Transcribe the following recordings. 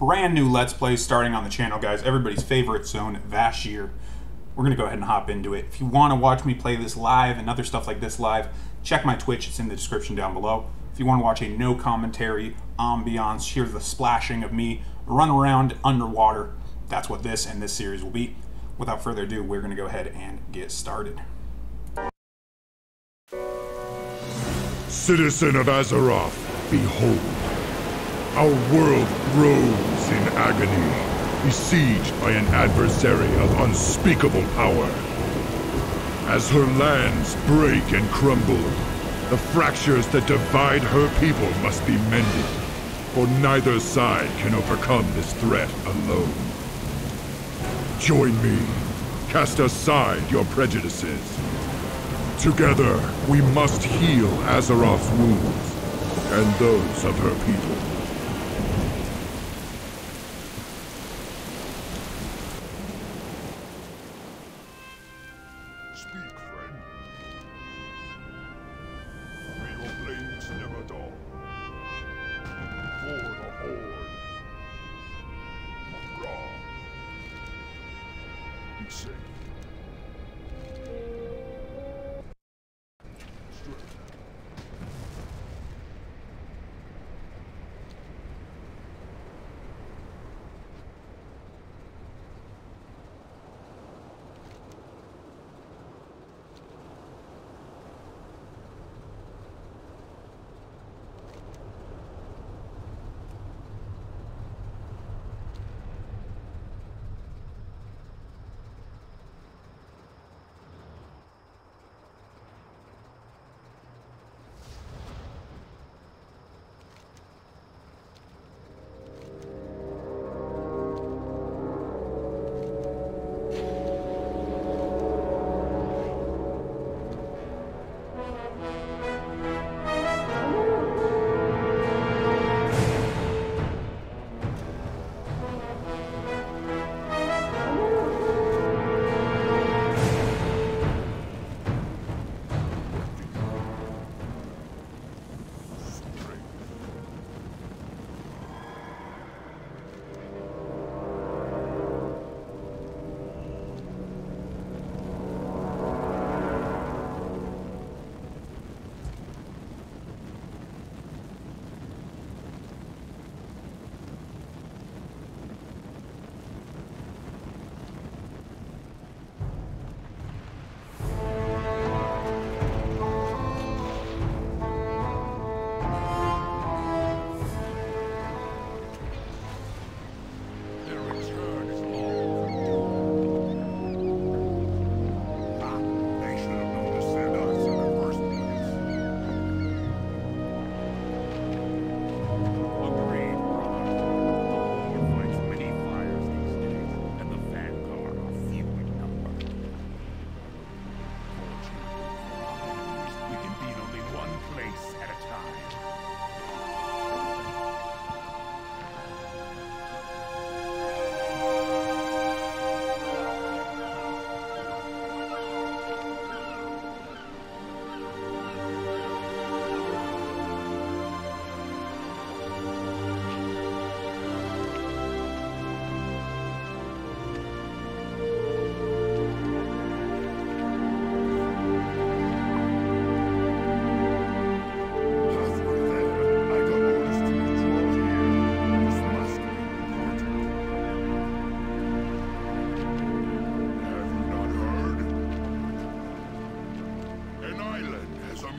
brand new Let's Play starting on the channel, guys. Everybody's favorite zone, Vashj'ir. We're going to go ahead and hop into it. If you want to watch me play this live and other stuff like this live, check my Twitch. It's in the description down below. If you want to watch a no commentary ambiance, hear the splashing of me run around underwater, that's what this and this series will be. Without further ado, we're going to go ahead and get started. Citizen of Azeroth, behold. Our world groans in agony, besieged by an adversary of unspeakable power. As her lands break and crumble, the fractures that divide her people must be mended, for neither side can overcome this threat alone. Join me. Cast aside your prejudices. Together, we must heal Azeroth's wounds, and those of her people.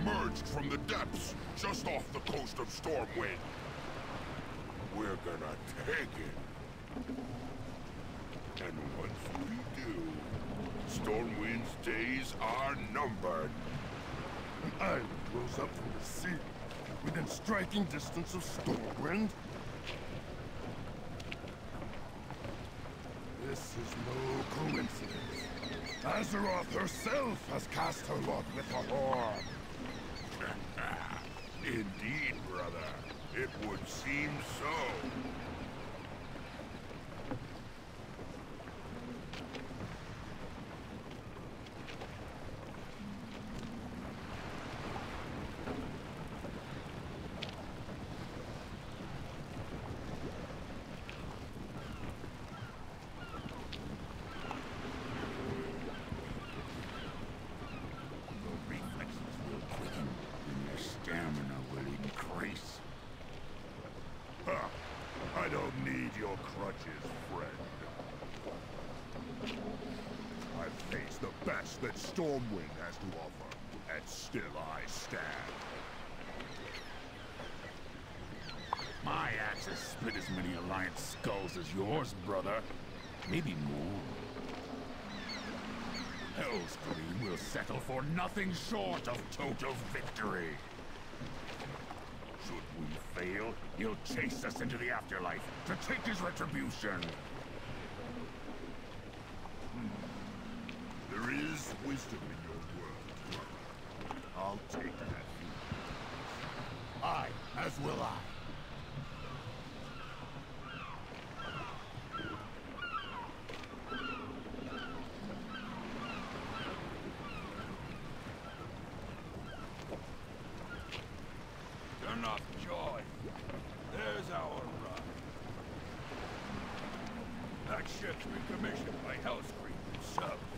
Emerged from the depths just off the coast of Stormwind. We're gonna take it. And once we do, Stormwind's days are numbered. An island rose up from the sea, within striking distance of Stormwind. This is no coincidence. Azeroth herself has cast her lot with the Horde. Indeed, brother. It would seem so. Your crutches, friend. I've faced the best that Stormwind has to offer, and still I stand. My axe has split as many Alliance skulls as yours, brother. Maybe more. Hell's Hellscream will settle for nothing short of total victory. Should we fail, he'll chase us into the afterlife to take his retribution. Hmm. There is wisdom in your words, brother. I'll take that. Aye, as will I. Turn off joy. There's our ride. That ship's been commissioned by Hellscream himself.